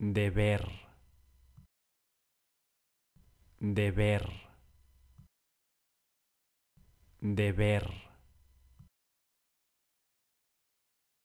deber, deber, deber.